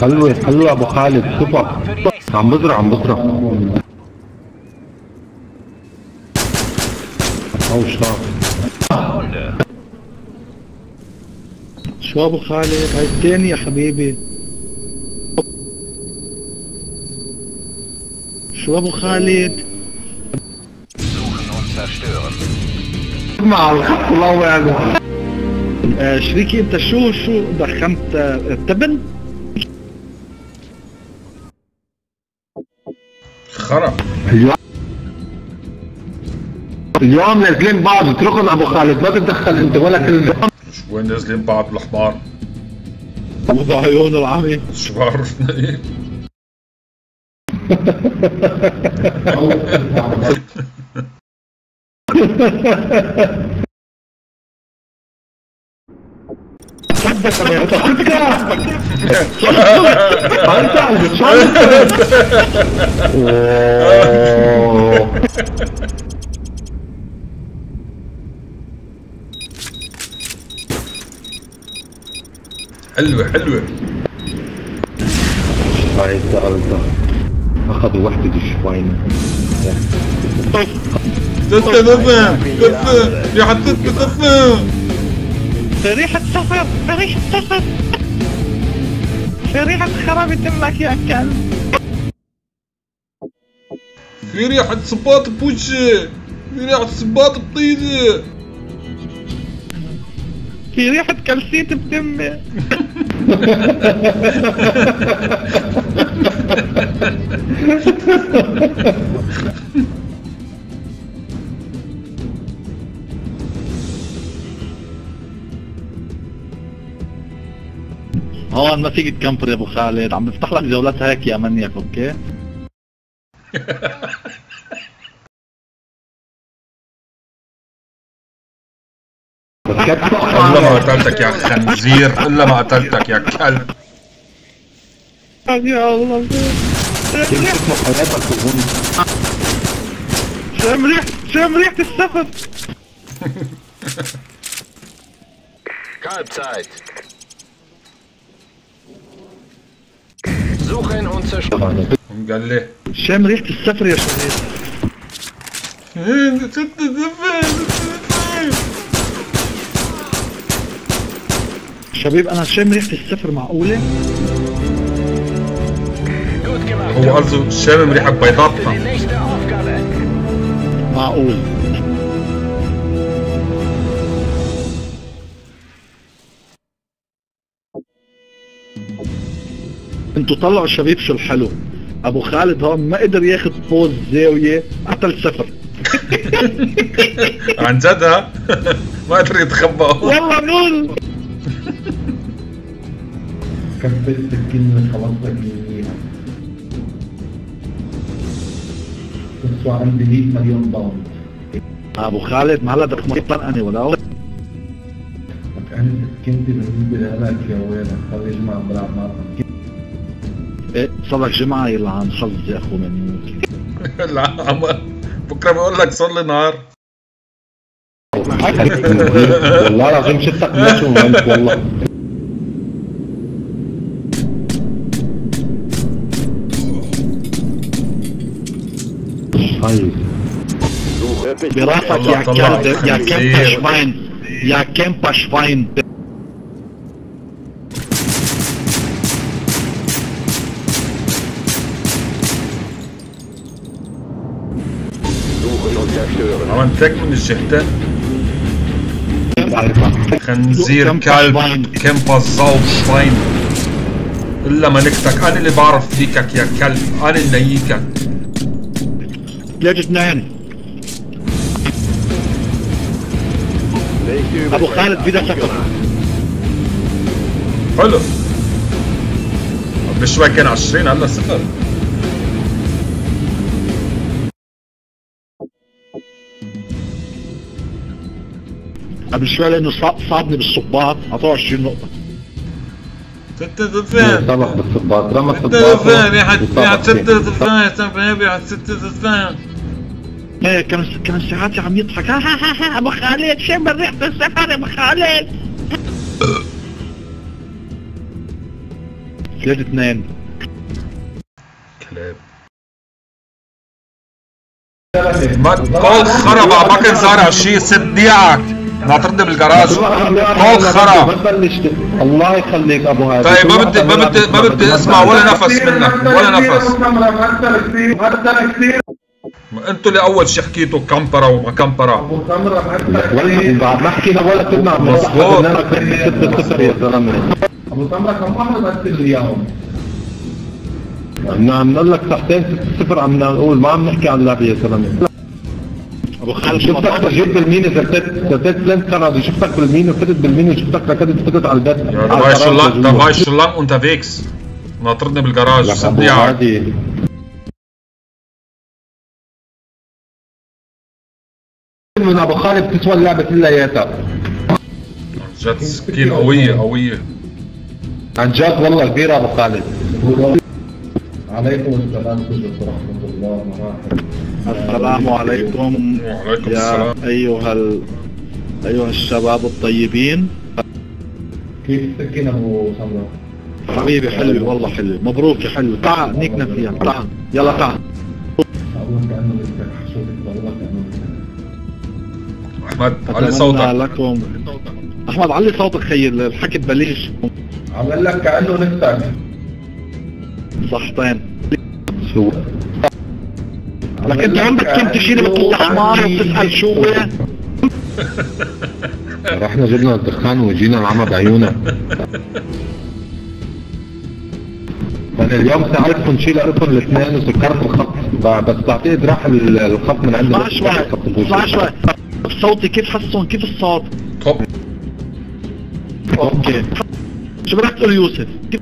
حلوة حلوة أبو خالد nächste عم بزرع عم بزرع أو شاف. شو أبو خالد؟ هاي الثاني يا حبيبي. شو أبو خالد. مع الخط الله آه شريكي أنت شو شو دخنت آه خرا اليوم نازلين بعض اتركهم أبو خالد ما تتدخل أنت ولا كلمة. شو وين نازلين بعض بالحمار ابو عيون العمي. شو بعرفنا إيه حلوة حلوة. هاي سألته اخذوا وحدة ستة دفن دفن يا دفن في ريحة سفر في ريحة سفر في ريحة خراب تمك يا كلب في ريحة صباط بوجهي في ريحة صباط بطيني في ريحة كلسيت بتمي هون ما فيك تكمبر يا أبو خالد. عم نفتح لك جولات هيك يا منيك أوكي؟ الا ما قتلتك يا خنزير الا ما قتلتك يا كلب. يا الله. كيف حياتك شم ريحة شم ريحة السفر؟ Halbzeit. Suchen und zerstören. قال لي شم ريحة السفر يا دفن شبيب أنا شم ريحة السفر معقولة؟ هو قصده شامم ريحة Aufgabe. معقول أنتوا طلعوا الشبيب شو الحلو. ابو خالد هون ما قدر ياخذ بوز زاوية قتل سفر عن جد ها؟ ما قدر يتخبى. والله نور كفت الكلمة خلصتك إياها؟ تسوى عندي 100 مليون باوند ابو خالد ما هلا بدك مطلع أنا ولا أنت كنت بالنسبة لك يا ويلك خلي جمعة بلعب معكم إيه صار لك جمعة يلا عن حظ يا اخو من لا عم بكرة بقول لك صار لي نهار. والله العظيم شفتك ماشي والله. طيب. براسك يا طلع يا كمبا خنزير. شفاين يا كمبا شفاين عملتك من الجهتين خنزير كلب شوين. كم بزاو شوين إلا ملكتك أنا اللي بعرف فيكك يا كلب. أنا اللي نيكك ليش اثنين؟ أبو خالد بدأ سفر حلو. قبل شوي كان 20 هلا صفر. قبل شوي لأنه صابني بالصباط. اعطوه 20 نقطة. ستة دفان طبق بالصباط رمى ستة الصباط يا حد يا حد ستة دفان يا حد يا حد ستة دفان إيه كان كان ساعات عم يضحك. ها ها ها ها أبو خالد شم ريحة السفر يا أبو خالد؟ ثلاثة اثنين. كلاب ما تقول خرا ما كان زارع شيء؟ ست دقيقة ناطرني بالجراج. قول خرا. الله يخليك أبو هادي. طيب ما بدي ما بدي ما بدي أسمع ولا نفس منك ولا نفس. أنتوا اللي أول شي حكيتوا كمبرة وما كمبرة أبو بعد ما حكينا ولا كنا عم نصحح مظبوط. يا زلمة أبو سمرة كم واحد مثل لي اياهم عم نقول لك صحتين ستة صفر عم نقول ما عم نحكي عن اللعبة يا زلمة شفتك جيت بالميني زتت زتت لين كان شفتك بالميني وفتت بالميني وشفتك ركضت فتت على البيت يا دافاي شو لأن دافاي شو لأن أنت فيكس؟ ناطرني بالجراج دقيقة هادي من أبو خالد بتسوى اللعبة كلياتها عن جد سكين قوية قوية. عن جد والله كبيرة أبو خالد. عليكم السلام ورحمة الله وبركاته. السلام عليكم. وعليكم يا السلام. أيها ال... أيها الشباب الطيبين. كيف السكين ابو سمرة؟ حبيبي حلو والله حلو. مبروك يا حلو. تعال نيكنا فيها تعال. يلا تعال. كانه بدك حشوفك والله كانه بدك أحمد علي أتمنى صوتك. لكم. أحمد علي صوتك خيي الحكي ببليش عمل لك كأنه نفسك. صحتين شو لك أنت عمرك كنت تشيل مثل الحمار وبتسأل شو هو؟ رحنا جبنا الدخان وجينا نعمى بعيونا أنا اليوم ساعدتكم نشيل لكم الاثنين وسكرت الخط. بس بعتقد راح ال- الخط من عندنا اسمع شوي. اسمع شوي صوتي كيف حسون؟ كيف الصوت؟ أوكي. شو بدك تقول يوسف كيف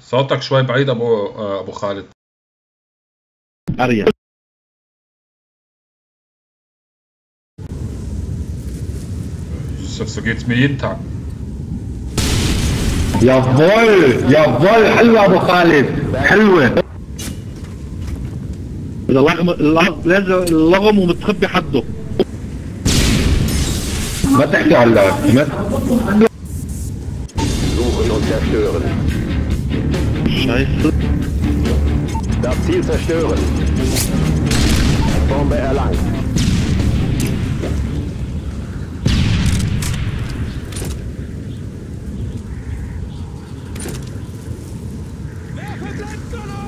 صوتك شوي بعيد أبو أبو خالد. أريا. يوسف سقيت ميتك يا فول يا فول حلوة أبو خالد. لغم اللغم لازم اللغم ومتخبي حده. ما تحكي على اللعب ما erreichen. Das Ziel zerstören. Bombe erlangt. Werfen Blendgranate!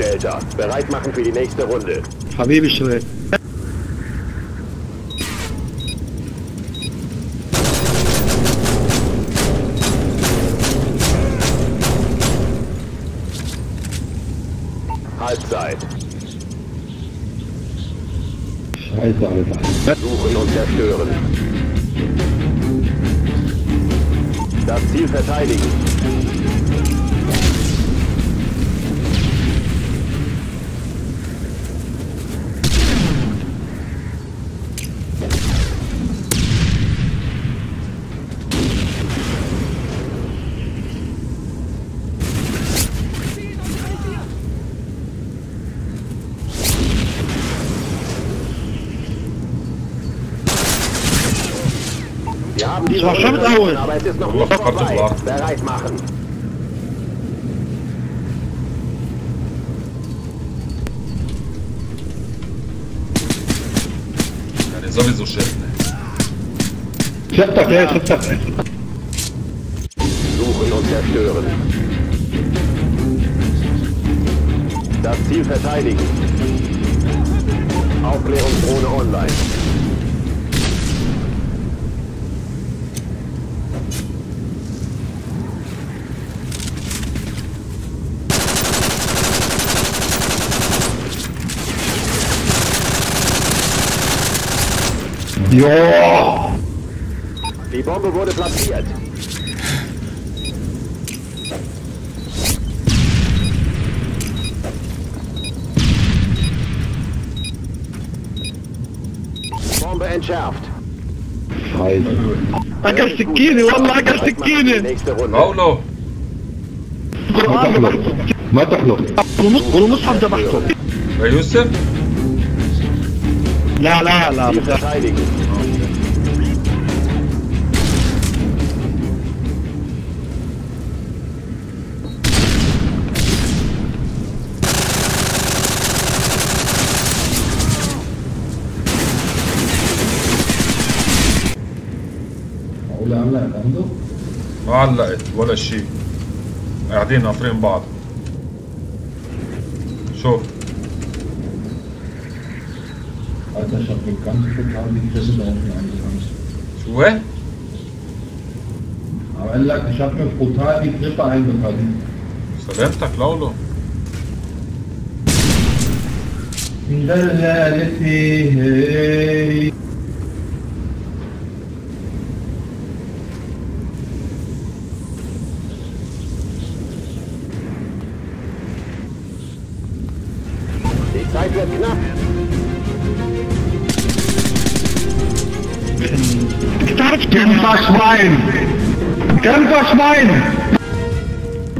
Delta. Bereit machen für die nächste Runde. Habibi Schnell. Wir haben die Ich war schon mit Aue. aber es ist noch Allah nicht fakart vorbei. Allah. Bereit machen. يعني sowieso شفنا شفتك إيه شفتك Suchen und zerstören. Das Ziel verteidigen. Aufklärungsdrohne online. Ja! Die Bombe wurde platziert. Bombe entschärft. Scheiße. Akastikini, Wallah, Akastikini! Nächste Runde. Oh no. ما تخلط ما تخلط ونص ونص حتى بحكم يا يوسف لا لا لا Sie verteidigen. ما علقت ولا شيء. قاعدين ناطرين بعض. شوف Alter, ich hab eine ganz total die Fresse da unten eingerannt. شو ايه؟ Aber er sagt, ich hab mir brutal die Grippe eingefangen. سلامتك لولو دلالتي Die كنت شوين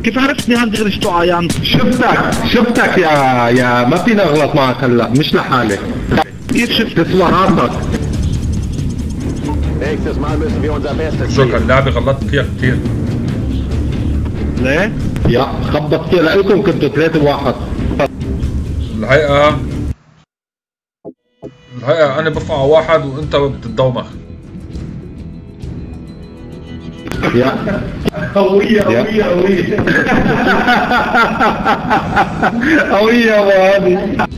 كيف عرفتني هذا غير شتو عيان شفتك شفتك يا يا ما فينا اغلط معك هلا مش لحالي. كيف شفت؟ تسوى راسك geben. اللعبة غلطت فيها كثير ليه؟ يا خبطت لكم كنتوا ثلاثة واحد. الحقيقة الحقيقة أنا بفقع واحد وأنت بتتدومخ Yeah. Oh yeah, yeah. oh yeah, oh yeah. oh yeah, Bobby.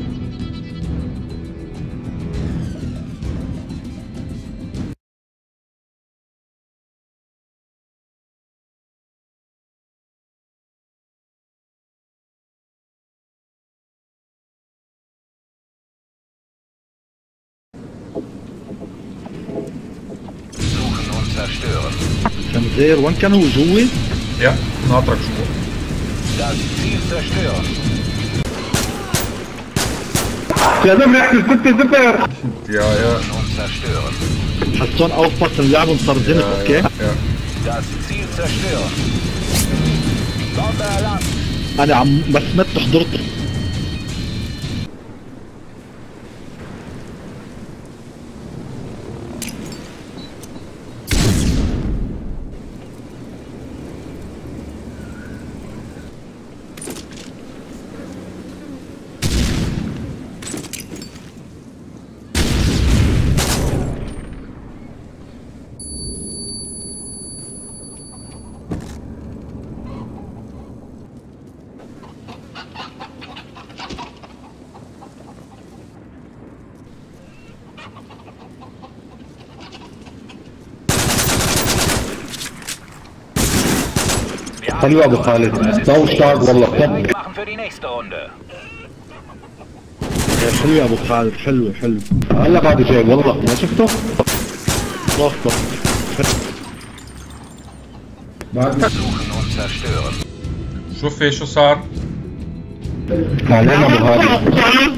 قوية قوية يا هذه كان زير وين كان هو؟ جوا؟ يا ناطرك جوا يا زلمة احكي ستة صفر يا يا. حسون اوفق اللعب وصار زنق يا أوكي؟ يا أنا عم بس مت حضرت حلو ابو خالد سو ستارت والله طب machen für die nächste Runde. حلو يا ابو خالد حلو حلو. هلا بعد جاي والله. ما شفته؟ ضغط ضغط بعد شوفي شو صار علينا ابو هادي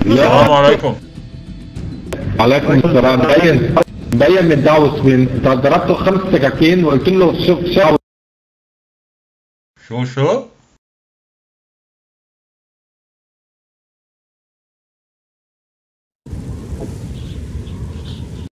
السلام عليكم. عليكم السلام. مبين مبين من داوس وين ضربته خمس سكاكين وقلت له شوف شو شو شو